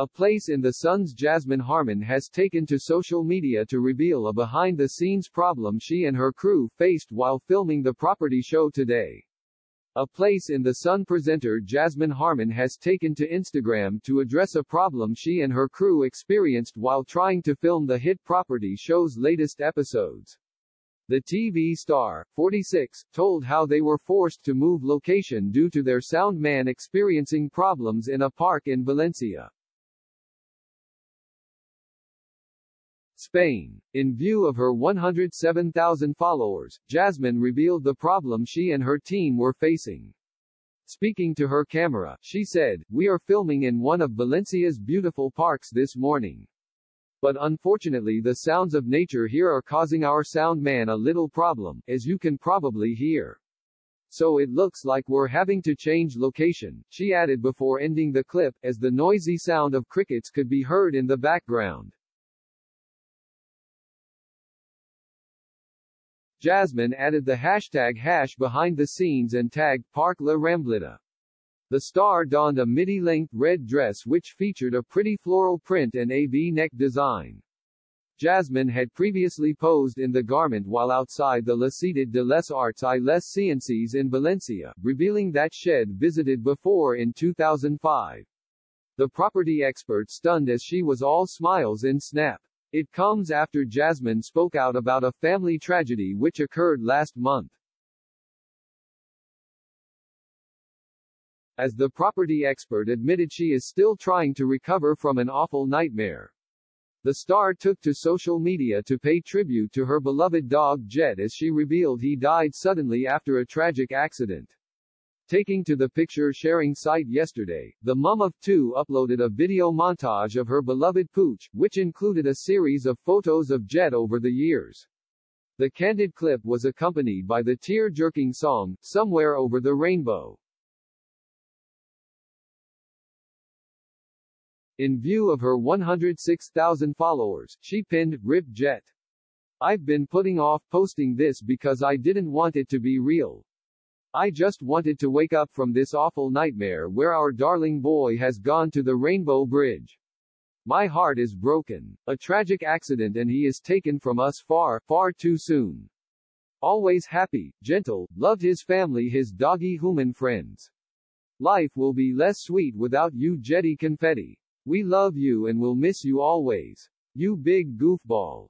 A place in the Sun's Jasmine Harman has taken to social media to reveal a behind-the-scenes problem she and her crew faced while filming the property show today. A place in the Sun presenter Jasmine Harman has taken to Instagram to address a problem she and her crew experienced while trying to film the hit property show's latest episodes. The TV star, 46, told how they were forced to move location due to their sound man experiencing problems in a park in Valencia. Spain. In view of her 107,000 followers, Jasmine revealed the problem she and her team were facing. Speaking to her camera, she said, We are filming in one of Valencia's beautiful parks this morning. But unfortunately the sounds of nature here are causing our sound man a little problem, as you can probably hear. So it looks like we're having to change location, she added before ending the clip, as the noisy sound of crickets could be heard in the background. Jasmine added the hashtag hash behind the scenes and tagged Park La Ramblita. The star donned a midi-length red dress which featured a pretty floral print and a V-neck design. Jasmine had previously posed in the garment while outside the La Cité de les Arts y les Sciences in Valencia, revealing that shed visited before in 2005. The property expert stunned as she was all smiles in Snap. It comes after Jasmine spoke out about a family tragedy which occurred last month. As the property expert admitted she is still trying to recover from an awful nightmare. The star took to social media to pay tribute to her beloved dog Jet as she revealed he died suddenly after a tragic accident. Taking to the picture-sharing site yesterday, the mum of two uploaded a video montage of her beloved pooch, which included a series of photos of Jet over the years. The candid clip was accompanied by the tear-jerking song, Somewhere Over the Rainbow. In view of her 106,000 followers, she pinned, Rip Jet. I've been putting off posting this because I didn't want it to be real. I just wanted to wake up from this awful nightmare where our darling boy has gone to the Rainbow Bridge. My heart is broken. A tragic accident and he is taken from us far, far too soon. Always happy, gentle, loved his family his doggy human friends. Life will be less sweet without you Jetty Confetti. We love you and will miss you always. You big goofball.